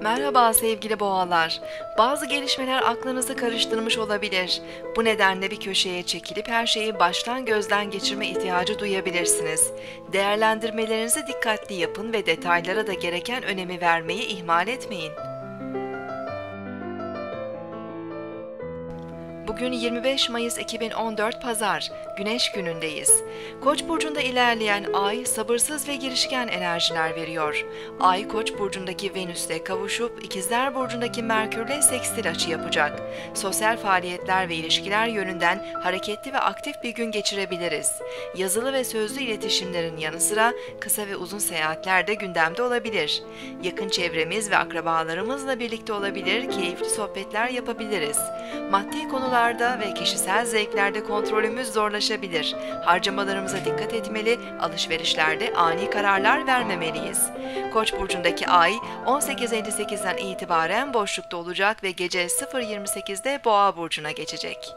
Merhaba sevgili boğalar. Bazı gelişmeler aklınızı karıştırmış olabilir. Bu nedenle bir köşeye çekilip her şeyi baştan gözden geçirme ihtiyacı duyabilirsiniz. Değerlendirmelerinizi dikkatli yapın ve detaylara da gereken önemi vermeyi ihmal etmeyin. Bugün 25 Mayıs 2014 Pazar, Güneş günündeyiz. Koç burcunda ilerleyen Ay sabırsız ve girişken enerjiler veriyor. Ay Koç burcundaki Venüs'le kavuşup İkizler burcundaki Merkür'le sekstil açı yapacak. Sosyal faaliyetler ve ilişkiler yönünden hareketli ve aktif bir gün geçirebiliriz. Yazılı ve sözlü iletişimlerin yanı sıra kısa ve uzun seyahatler de gündemde olabilir. Yakın çevremiz ve akrabalarımızla birlikte olabilir, keyifli sohbetler yapabiliriz. Maddi konularda ve kişisel zevklerde kontrolümüz zorlaşabilir. Harcamalarımıza dikkat etmeli, alışverişlerde ani kararlar vermemeliyiz. Koç burcundaki ay 18.58'den itibaren boşlukta olacak ve gece 0.28'de Boğa burcuna geçecek.